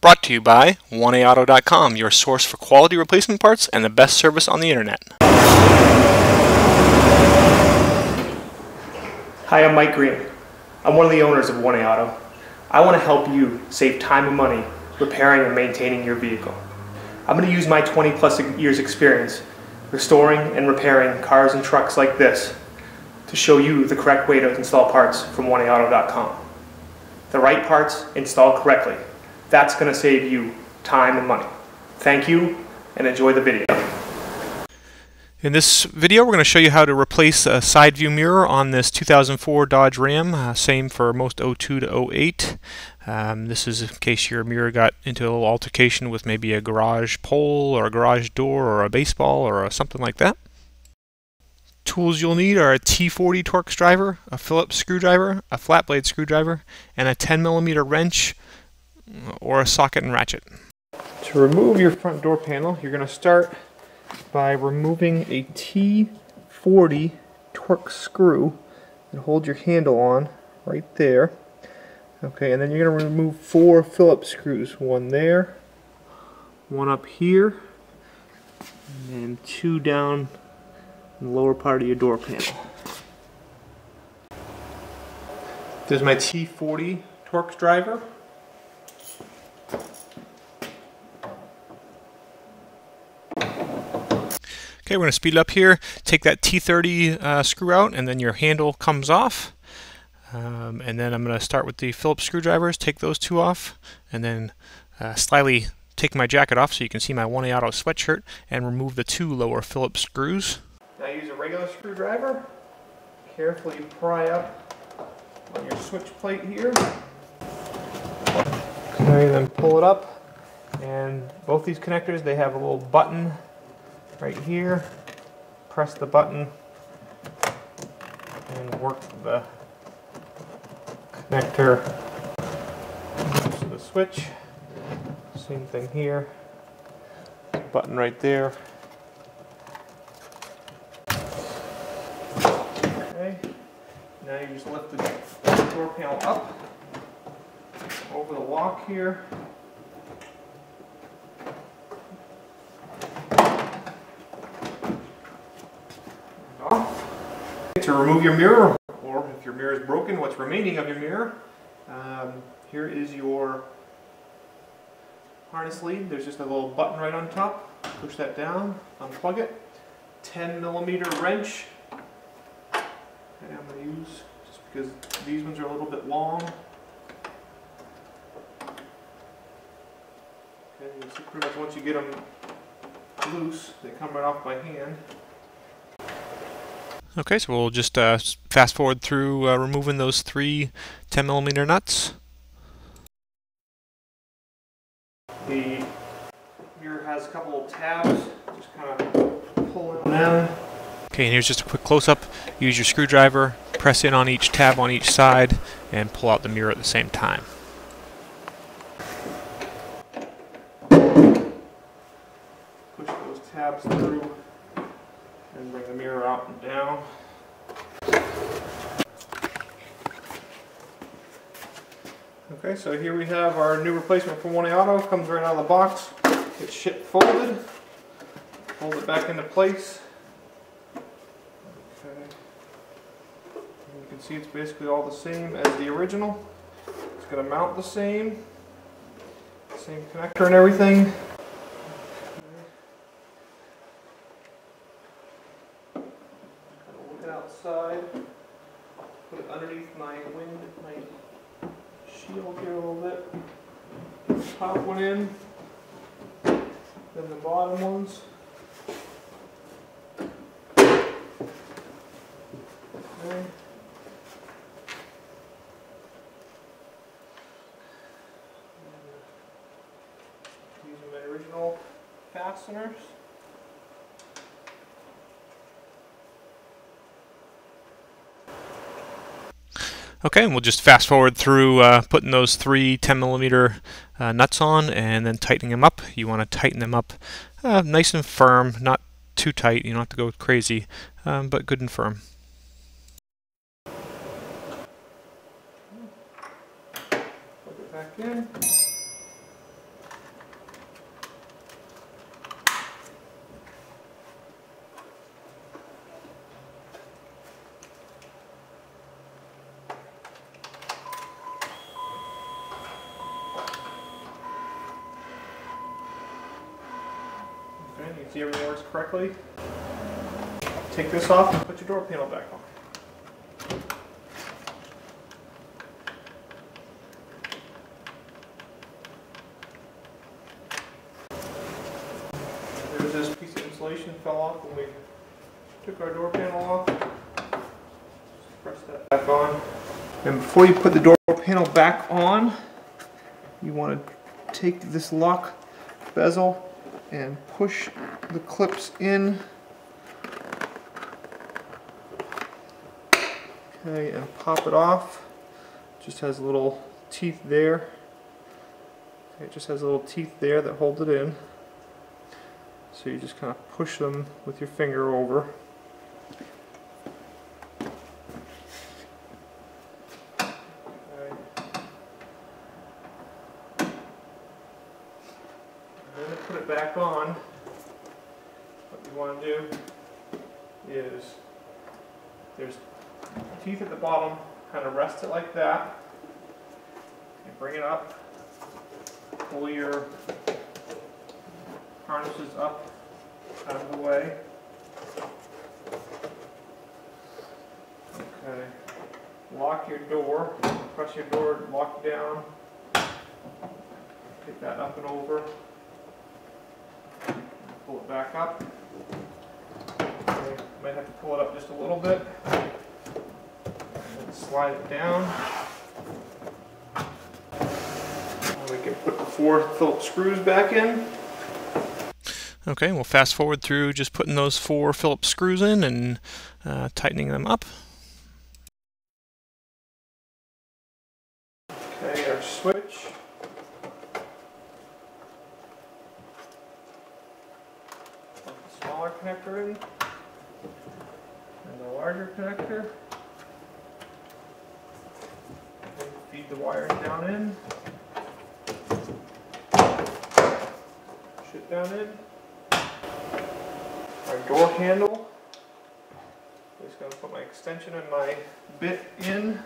Brought to you by 1AAuto.com, your source for quality replacement parts and the best service on the internet. Hi, I'm Mike Green. I'm one of the owners of 1A Auto. I want to help you save time and money repairing and maintaining your vehicle. I'm going to use my 20 plus years experience restoring and repairing cars and trucks like this to show you the correct way to install parts from 1AAuto.com. The right parts installed correctly that's going to save you time and money. Thank you and enjoy the video. In this video, we're going to show you how to replace a side view mirror on this 2004 Dodge Ram. Uh, same for most 02 to 08. Um, this is in case your mirror got into a little altercation with maybe a garage pole or a garage door or a baseball or a, something like that. Tools you'll need are a T40 Torx driver, a Phillips screwdriver, a flat blade screwdriver, and a 10 millimeter wrench or a socket and ratchet. To remove your front door panel, you're going to start by removing a T40 Torx screw and hold your handle on right there. Okay, and then you're going to remove four Phillips screws. One there, one up here, and two down in the lower part of your door panel. There's my T40 Torx driver. Okay, we're going to speed up here. Take that T30 uh, screw out, and then your handle comes off. Um, and then I'm going to start with the Phillips screwdrivers, take those two off, and then uh, slightly take my jacket off so you can see my 1A Auto sweatshirt, and remove the two lower Phillips screws. Now use a regular screwdriver. Carefully pry up on your switch plate here. Okay, then pull it up. And both these connectors, they have a little button right here, press the button, and work the connector to the switch. Same thing here, button right there. Okay, now you just lift the door panel up over the lock here. To remove your mirror, or if your mirror is broken, what's remaining of your mirror, um, here is your harness lead. There's just a little button right on top. Push that down, unplug it. 10 millimeter wrench. Okay, I'm going to use just because these ones are a little bit long. Okay, pretty much once you get them loose, they come right off by hand. Okay, so we'll just uh, fast forward through uh, removing those three 10 millimeter nuts. The mirror has a couple of tabs, just kind of pull them down. Okay, and here's just a quick close-up. Use your screwdriver, press in on each tab on each side, and pull out the mirror at the same time. Push those tabs through and bring the mirror down. Okay, so here we have our new replacement for 1A Auto. Comes right out of the box. It's shipped folded. Hold it back into place. Okay. And you can see it's basically all the same as the original. It's going to mount the same. Same connector and everything. outside, put it underneath my wind, my shield here a little bit. Top one in, then the bottom ones. Okay. Using uh, my original fasteners. Okay, and we'll just fast forward through uh, putting those three 10 millimeter uh, nuts on and then tightening them up. You want to tighten them up uh, nice and firm, not too tight. You don't have to go crazy, um, but good and firm. Put it back in. Sure everything works correctly. Take this off and put your door panel back on. There's this piece of insulation fell off when we took our door panel off. Just press that back on. And before you put the door panel back on, you want to take this lock bezel and push the clips in. Okay, and pop it off. Just has little teeth there. Okay, it just has little teeth there that hold it in. So you just kind of push them with your finger over. Okay. And then to put it back on, what you want to do is there's teeth at the bottom, kind of rest it like that, and bring it up, pull your harnesses up out of the way. Okay. Lock your door, press your door, lock down. Take that up and over. Pull it back up. Might have to pull it up just a little bit. And slide it down. And we can put the four Phillips screws back in. Okay, we'll fast forward through just putting those four Phillips screws in and uh, tightening them up. Okay, our switch. Smaller connector in. And the larger connector. Feed the wires down in. Push it down in. Our door handle. Just gonna put my extension and my bit in.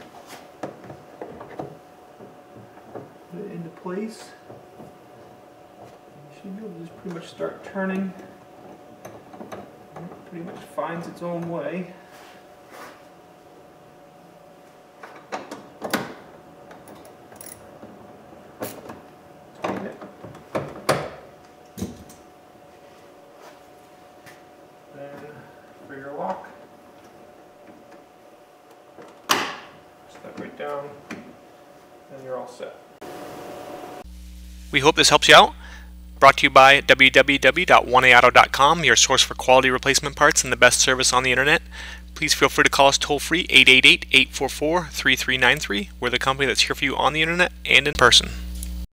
Put it into place. You should be able to just pretty much start turning. Pretty much finds its own way. Uh, right down, and you're all set. We hope this helps you out. Brought to you by www.1aauto.com, your source for quality replacement parts and the best service on the internet. Please feel free to call us toll free 888 844 3393. We're the company that's here for you on the internet and in person.